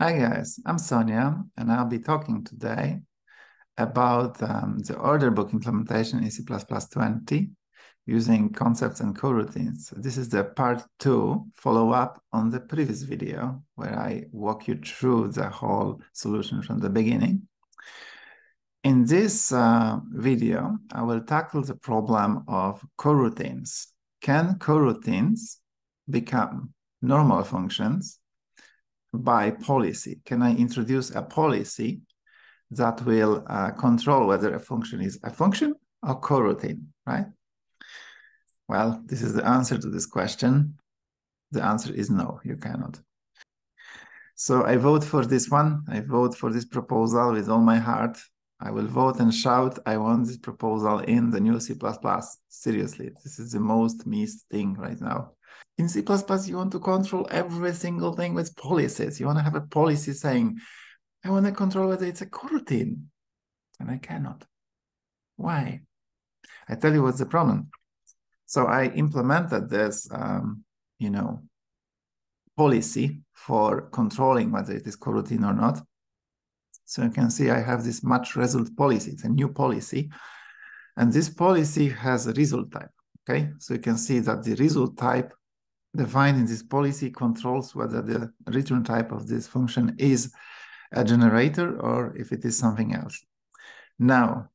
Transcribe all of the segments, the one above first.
Hi guys, I'm Sonia and I'll be talking today about um, the order book implementation in C++20 using concepts and coroutines. This is the part two follow-up on the previous video where I walk you through the whole solution from the beginning. In this uh, video, I will tackle the problem of coroutines. Can coroutines become normal functions by policy? Can I introduce a policy that will uh, control whether a function is a function or coroutine, right? Well, this is the answer to this question. The answer is no, you cannot. So I vote for this one. I vote for this proposal with all my heart. I will vote and shout, I want this proposal in the new C++. Seriously, this is the most missed thing right now. In C++, you want to control every single thing with policies. You want to have a policy saying, I want to control whether it's a coroutine. And I cannot. Why? I tell you what's the problem. So I implemented this, um, you know, policy for controlling whether it is coroutine or not. So you can see I have this match result policy. It's a new policy. And this policy has a result type. Okay, so you can see that the result type defined in this policy controls whether the return type of this function is a generator or if it is something else. Now,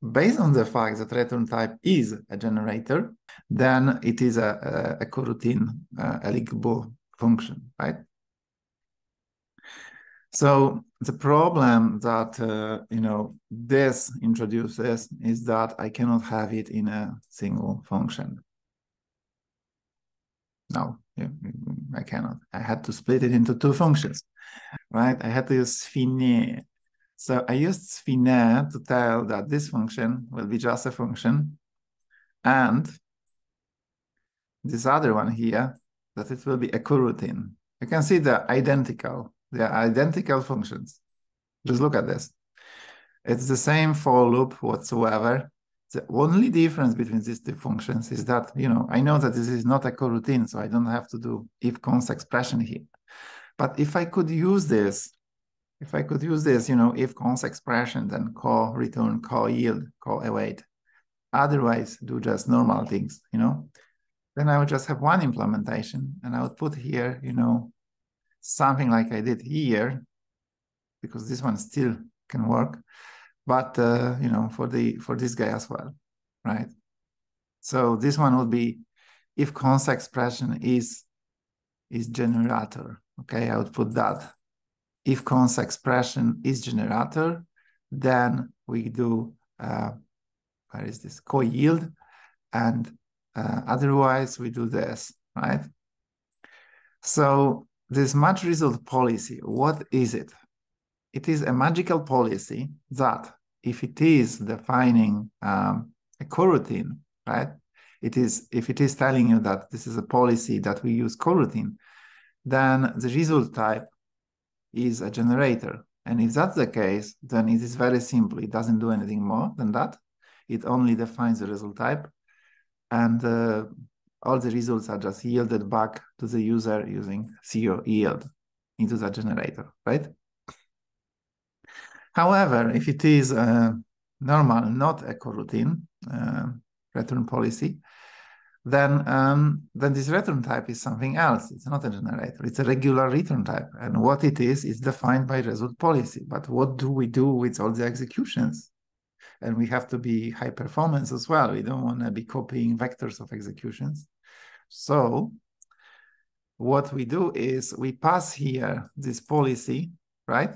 based on the fact that return type is a generator, then it is a, a, a coroutine eligible function, right? So the problem that uh, you know this introduces is that I cannot have it in a single function. No, I cannot. I had to split it into two functions, right? I had to use SFINAE. So I used SFINAE to tell that this function will be just a function, and this other one here that it will be a coroutine. You can see they're identical. They are identical functions. Just look at this. It's the same for loop whatsoever. The only difference between these two functions is that, you know, I know that this is not a coroutine, so I don't have to do if const expression here. But if I could use this, if I could use this, you know, if const expression, then call return, call yield, call await. Otherwise, do just normal things, you know, then I would just have one implementation and I would put here, you know, something like I did here, because this one still can work but uh, you know for the for this guy as well right? So this one would be if const expression is is generator okay i would put that. If const expression is generator then we do uh, where is this? Co-yield and uh, otherwise we do this right? So this match result policy what is it it is a magical policy that if it is defining um, a coroutine, right? It is if it is telling you that this is a policy that we use coroutine, then the result type is a generator. And if that's the case, then it is very simple. It doesn't do anything more than that. It only defines the result type. And uh, all the results are just yielded back to the user using CO yield into the generator, right? However, if it is a normal, not a coroutine uh, return policy, then um, then this return type is something else. It's not a generator. It's a regular return type, and what it is is defined by result policy. But what do we do with all the executions? And we have to be high performance as well. We don't want to be copying vectors of executions. So what we do is we pass here this policy, right?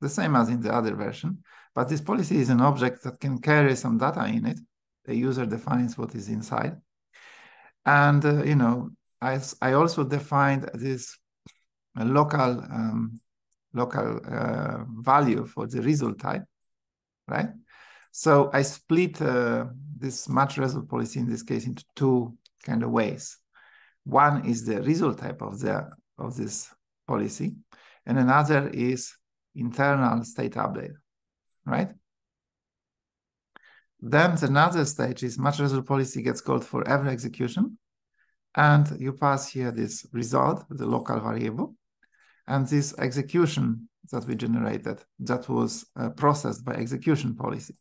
The same as in the other version. But this policy is an object that can carry some data in it. The user defines what is inside. And, uh, you know, I, I also defined this local um, local uh, value for the result type, right? So I split uh, this match result policy in this case into two kind of ways. One is the result type of the of this policy, and another is internal state update, right? Then the another stage is match result policy gets called for every execution. And you pass here this result, the local variable. And this execution that we generated, that was uh, processed by execution policy.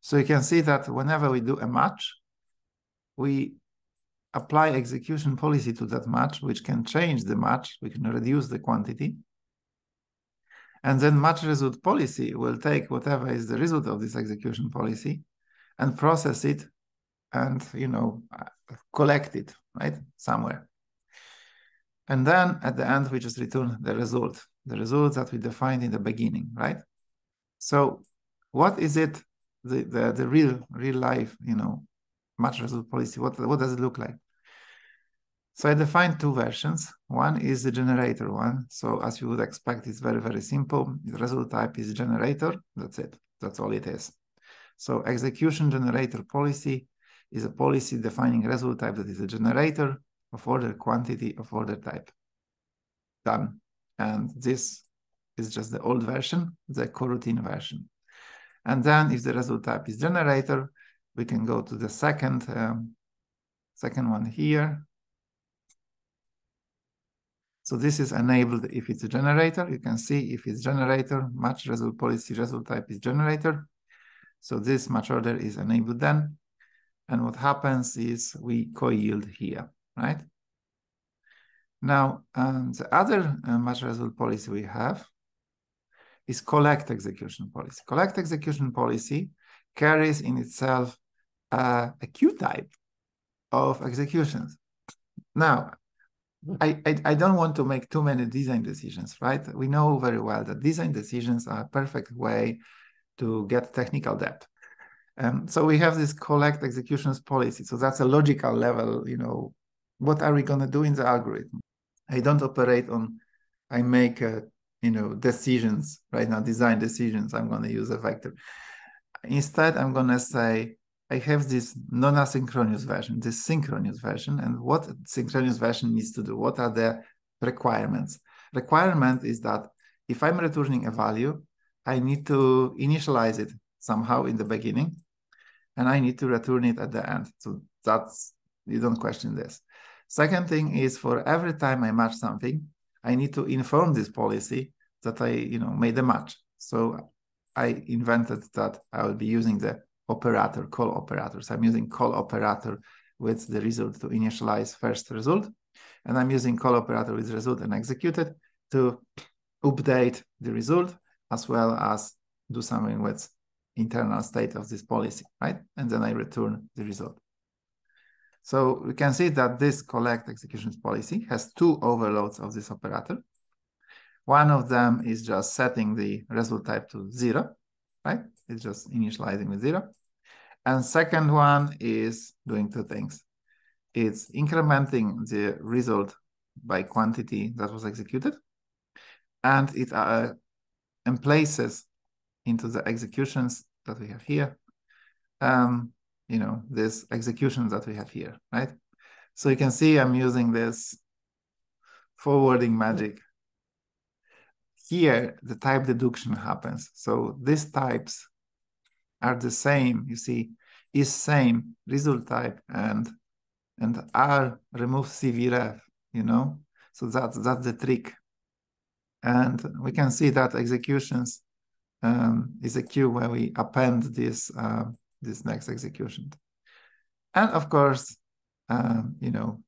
So you can see that whenever we do a match, we apply execution policy to that match, which can change the match, we can reduce the quantity. And then match result policy will take whatever is the result of this execution policy and process it and, you know, collect it, right, somewhere. And then at the end, we just return the result, the result that we defined in the beginning, right? So what is it, the, the, the real, real life, you know, match result policy? What, what does it look like? So I defined two versions. One is the generator one. So as you would expect, it's very, very simple. The result type is generator. That's it. That's all it is. So execution generator policy is a policy defining result type that is a generator of order quantity of order type. Done. And this is just the old version, the coroutine version. And then if the result type is generator, we can go to the second, um, second one here. So this is enabled if it's a generator. You can see if it's generator, match result policy result type is generator. So this match order is enabled then. And what happens is we co-yield here, right? Now, um, the other uh, match result policy we have is collect execution policy. Collect execution policy carries in itself uh, a queue type of executions. Now, I, I, don't want to make too many design decisions, right? We know very well that design decisions are a perfect way to get technical depth. Um, so we have this collect executions policy. So that's a logical level, you know, what are we going to do in the algorithm? I don't operate on, I make, uh, you know, decisions right now, design decisions. I'm going to use a vector. Instead, I'm going to say, I have this non-asynchronous version, this synchronous version, and what synchronous version needs to do? What are the requirements? Requirement is that if I'm returning a value, I need to initialize it somehow in the beginning, and I need to return it at the end. So that's, you don't question this. Second thing is for every time I match something, I need to inform this policy that I, you know, made a match. So I invented that I will be using the operator, call operator. So I'm using call operator with the result to initialize first result. And I'm using call operator with result and executed to update the result as well as do something with internal state of this policy, right? And then I return the result. So we can see that this collect executions policy has two overloads of this operator. One of them is just setting the result type to zero, right? It's just initializing with zero. And second one is doing two things. It's incrementing the result by quantity that was executed, and it uh, emplaces into the executions that we have here, um, you know, this executions that we have here, right? So you can see I'm using this forwarding magic. Here, the type deduction happens. So these types are the same, you see, is same result type and and R remove CVREF, you know? So that's that's the trick. And we can see that executions um, is a queue where we append this uh, this next execution. And of course, um, you know,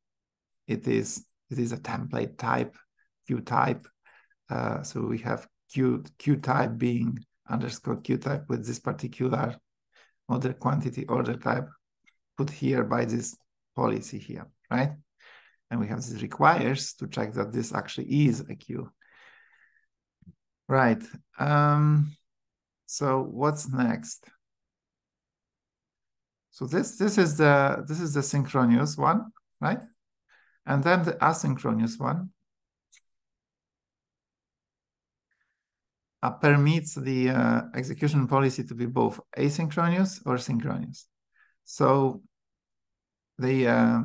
it is it is a template type, queue type. Uh, so we have queue queue type being underscore queue type with this particular order quantity order type put here by this policy here, right? And we have this requires to check that this actually is a queue. Right. Um, so what's next? So this this is the this is the synchronous one, right? And then the asynchronous one uh, permits the uh, execution policy to be both asynchronous or synchronous. So the uh,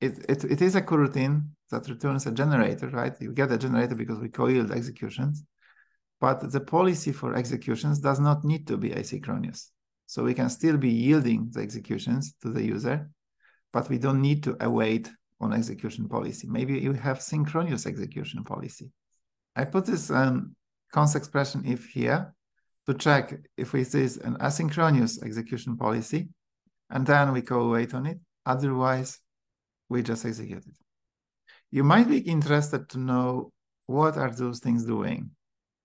it, it, it is a coroutine that returns a generator, right? You get a generator because we co-yield executions, but the policy for executions does not need to be asynchronous. So we can still be yielding the executions to the user, but we don't need to await on execution policy. Maybe you have synchronous execution policy. I put this um, const expression if here to check if it is an asynchronous execution policy, and then we co-await on it. Otherwise, we just execute it. You might be interested to know what are those things doing?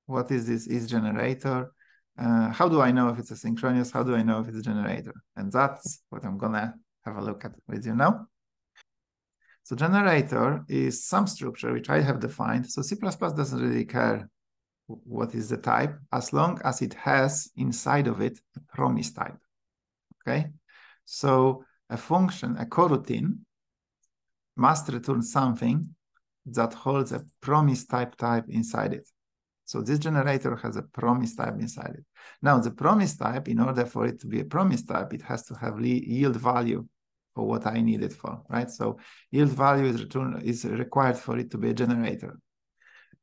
What is this is generator? Uh, how do I know if it's asynchronous? How do I know if it's generator? And that's what I'm gonna have a look at with you now. So generator is some structure which I have defined. So C++ doesn't really care what is the type as long as it has inside of it a promise type. Okay, so a function, a coroutine, must return something that holds a promise type type inside it. So this generator has a promise type inside it. Now the promise type, in order for it to be a promise type, it has to have yield value for what I need it for, right? So yield value is return is required for it to be a generator.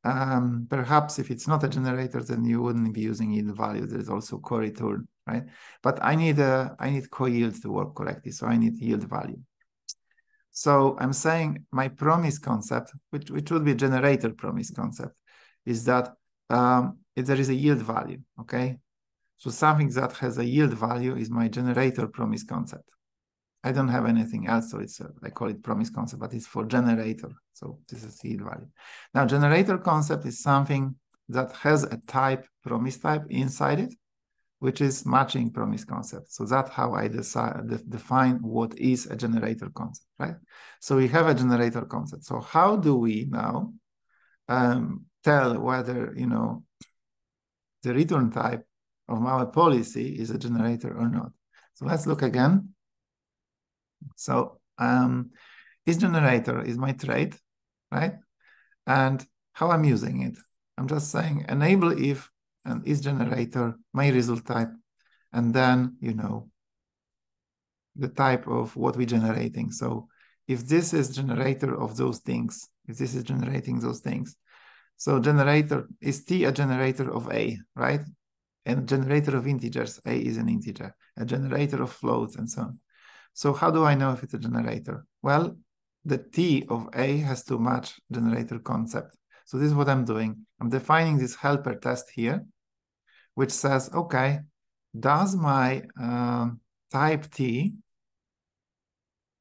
Um, perhaps if it's not a generator, then you wouldn't be using yield value. There's also co-return, right? But I need a I need co-yield to work correctly, so I need yield value. So I'm saying my promise concept, which, which would be generator promise concept, is that um, if there is a yield value, okay? So something that has a yield value is my generator promise concept. I don't have anything else, so it's a, I call it promise concept, but it's for generator. So this is yield value. Now, generator concept is something that has a type promise type inside it, which is matching promise concept. So that's how I decide de define what is a generator concept, right? So we have a generator concept. So how do we now um, tell whether you know the return type of our policy is a generator or not? So let's look again. So um, is generator is my trade, right? And how I'm using it. I'm just saying enable if and is generator, my result type, and then, you know, the type of what we're generating. So if this is generator of those things, if this is generating those things, so generator, is T a generator of A, right? And generator of integers, A is an integer, a generator of floats and so on. So how do I know if it's a generator? Well, the T of A has to match generator concept. So this is what I'm doing. I'm defining this helper test here which says, okay, does my um, type T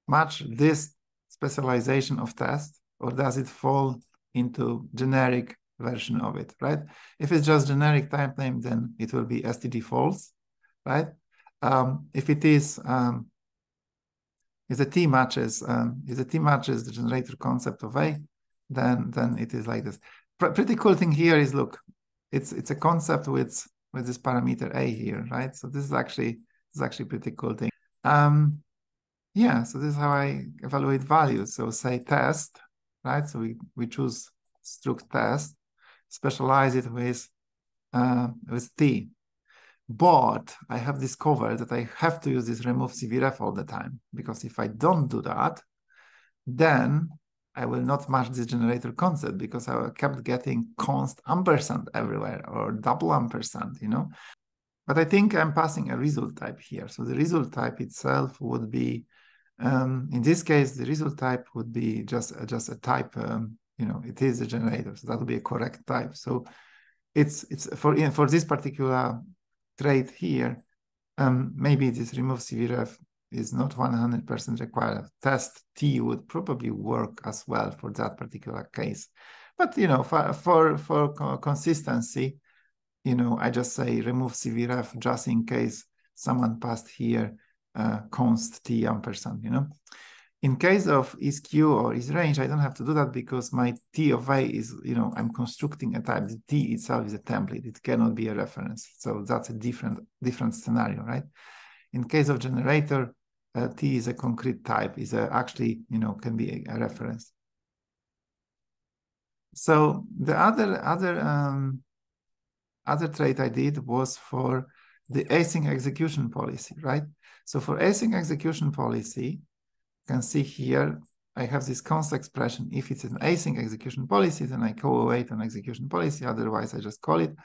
match this specialization of test or does it fall into generic version of it, right? If it's just generic type name, then it will be std false, right? Um, if it is, um, if the T matches, um, if the T matches the generator concept of A, then then it is like this. P pretty cool thing here is look, it's it's a concept with with this parameter a here, right? So this is actually this is actually pretty cool thing. Um, yeah, so this is how I evaluate values. So say test, right? So we, we choose struct test, specialize it with uh, with t. But I have discovered that I have to use this remove cvref all the time because if I don't do that, then I will not match this generator concept because I kept getting const ampersand everywhere or double ampersand, you know. But I think I'm passing a result type here. So the result type itself would be, um, in this case, the result type would be just, uh, just a type, um, you know, it is a generator. So that would be a correct type. So it's, it's for, for this particular trait here, um, maybe this remove cvref is not 100% required. Test T would probably work as well for that particular case. But, you know, for, for, for consistency, you know, I just say remove cvref just in case someone passed here uh, const T ampersand, you know. In case of isQ or is range, I don't have to do that because my T of A is, you know, I'm constructing a type. The T itself is a template. It cannot be a reference. So that's a different, different scenario, right? In case of generator, uh, T is a concrete type, is actually, you know, can be a, a reference. So the other other um, other trait I did was for the async execution policy, right? So for async execution policy, you can see here, I have this const expression. If it's an async execution policy, then I co-await an execution policy. Otherwise, I just call it.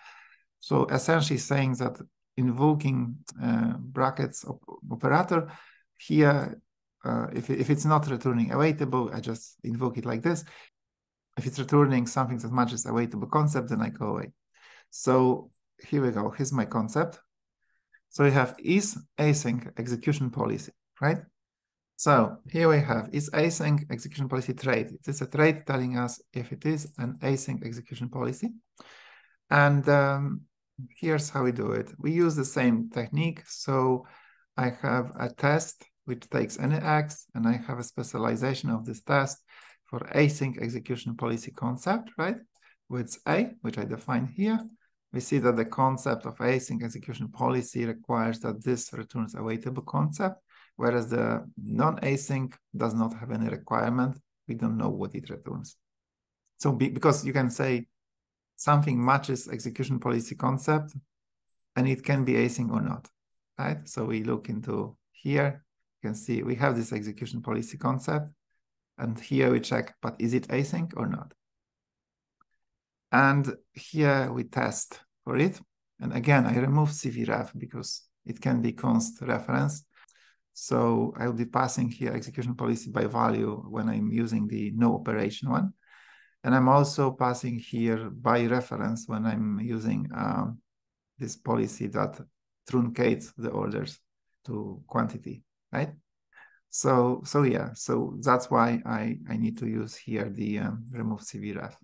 So essentially saying that invoking uh, brackets op operator here, uh, if, if it's not returning awaitable, I just invoke it like this. if it's returning something that matches awaitable concept, then I go away. So here we go. Here's my concept. So we have is async execution policy, right? So here we have is async execution policy trait. It is a trait telling us if it is an async execution policy. And um, here's how we do it. We use the same technique. So I have a test which takes any X, and I have a specialization of this test for async execution policy concept, right? With A, which I define here. We see that the concept of async execution policy requires that this returns awaitable concept, whereas the non-async does not have any requirement. We don't know what it returns. So be, because you can say something matches execution policy concept, and it can be async or not, right? So we look into here, you can see we have this execution policy concept. And here we check, but is it async or not? And here we test for it. And again, I remove cvref because it can be const reference. So I will be passing here execution policy by value when I'm using the no operation one. And I'm also passing here by reference when I'm using um, this policy that truncates the orders to quantity right? So, so yeah, so that's why I, I need to use here the um, remove cvref.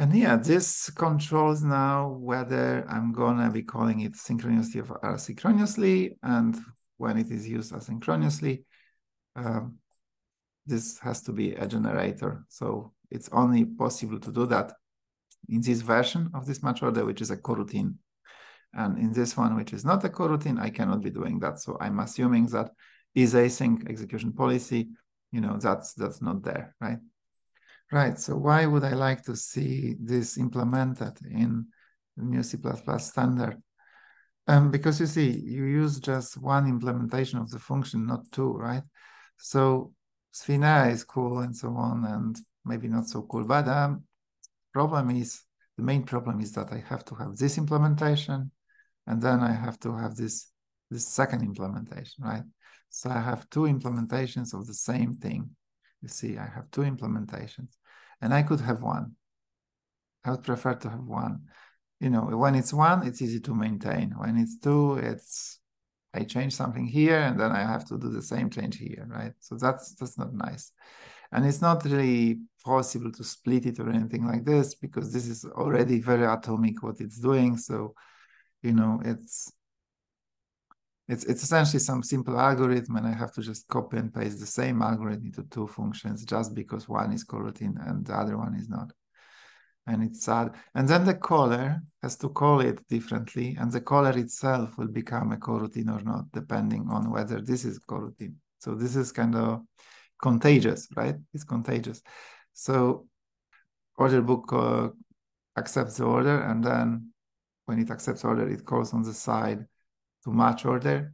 And yeah, this controls now whether I'm gonna be calling it synchronously or asynchronously, and when it is used asynchronously, um, this has to be a generator. So it's only possible to do that in this version of this match order, which is a coroutine and in this one, which is not a coroutine, I cannot be doing that. So I'm assuming that is async execution policy, you know, that's that's not there, right? Right. So why would I like to see this implemented in the new C++ standard? Um, because you see, you use just one implementation of the function, not two, right? So SFINAE is cool and so on, and maybe not so cool. But um, problem is the main problem is that I have to have this implementation and then I have to have this this second implementation, right? So I have two implementations of the same thing. You see, I have two implementations, and I could have one. I would prefer to have one. You know, when it's one, it's easy to maintain. When it's two, it's I change something here, and then I have to do the same change here, right? So that's that's not nice, and it's not really possible to split it or anything like this because this is already very atomic what it's doing. So you know it's it's it's essentially some simple algorithm and i have to just copy and paste the same algorithm into two functions just because one is coroutine and the other one is not. And it's sad. And then the caller has to call it differently and the caller itself will become a coroutine or not depending on whether this is coroutine so this is kind of contagious right? It's contagious. So order book uh, accepts the order and then when it accepts order, it calls on the side to match order.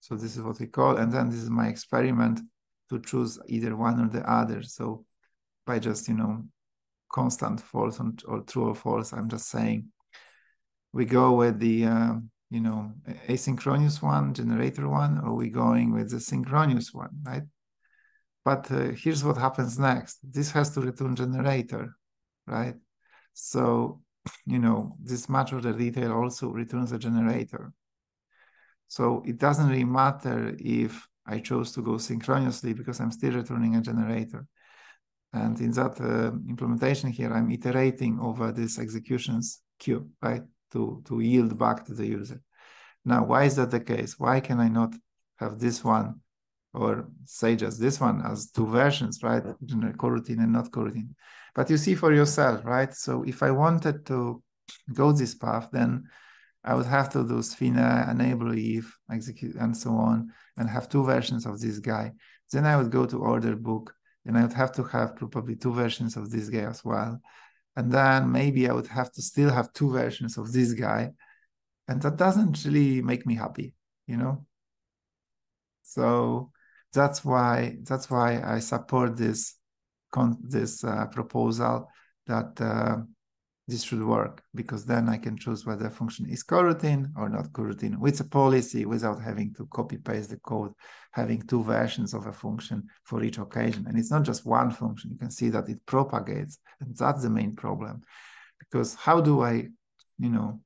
So this is what we call, and then this is my experiment to choose either one or the other. So by just, you know, constant false or true or false, I'm just saying we go with the, uh, you know, asynchronous one, generator one, or we going with the synchronous one, right? But uh, here's what happens next. This has to return generator, right? So you know, this match order detail also returns a generator. So it doesn't really matter if I chose to go synchronously because I'm still returning a generator. And in that uh, implementation here, I'm iterating over this executions queue, right, to, to yield back to the user. Now, why is that the case? Why can I not have this one or say just this one as two versions, right? Coroutine and not coroutine. But you see for yourself, right? So if I wanted to go this path, then I would have to do SFINAE, enable if, execute, and so on, and have two versions of this guy. Then I would go to order book, and I would have to have probably two versions of this guy as well. And then maybe I would have to still have two versions of this guy. And that doesn't really make me happy, you know? So that's why that's why I support this con- this uh, proposal that uh, this should work because then I can choose whether a function is coroutine or not coroutine with a policy without having to copy paste the code, having two versions of a function for each occasion. And it's not just one function. You can see that it propagates. And that's the main problem. Because how do I, you know,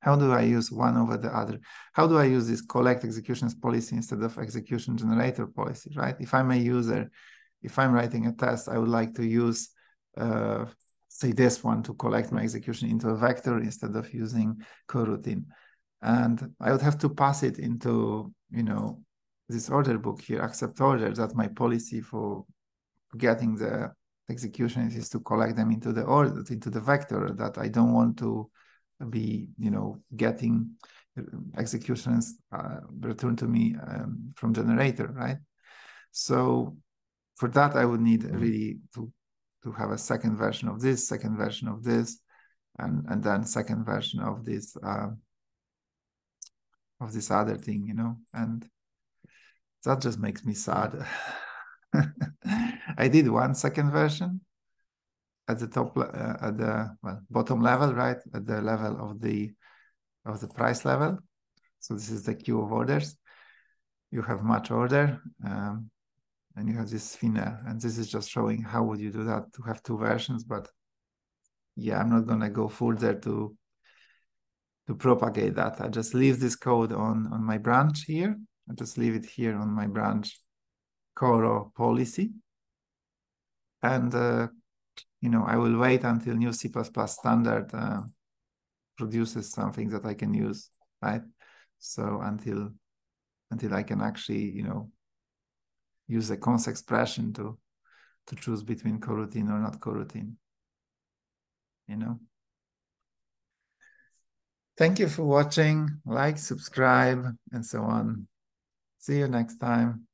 how do I use one over the other? How do I use this collect executions policy instead of execution generator policy, right? If I'm a user, if I'm writing a test, I would like to use uh, say this one to collect my execution into a vector instead of using coroutine. And I would have to pass it into, you know, this order book here, accept order, that my policy for getting the executions is to collect them into the order, into the vector that I don't want to be, you know, getting executions uh, returned to me um, from generator, right? So for that, I would need really to to have a second version of this, second version of this, and and then second version of this uh, of this other thing, you know, and that just makes me sad. I did one second version at the top uh, at the well, bottom level, right at the level of the of the price level. So this is the queue of orders. You have much order. Um, and you have this SFINAE and this is just showing how would you do that to have two versions but yeah i'm not going to go further to to propagate that. I just leave this code on on my branch here. I just leave it here on my branch coro policy. And uh, you know i will wait until new c++ standard uh, produces something that i can use right? So until until i can actually you know use a cons expression to to choose between coroutine or not coroutine. You know. Thank you for watching. Like, subscribe, and so on. See you next time.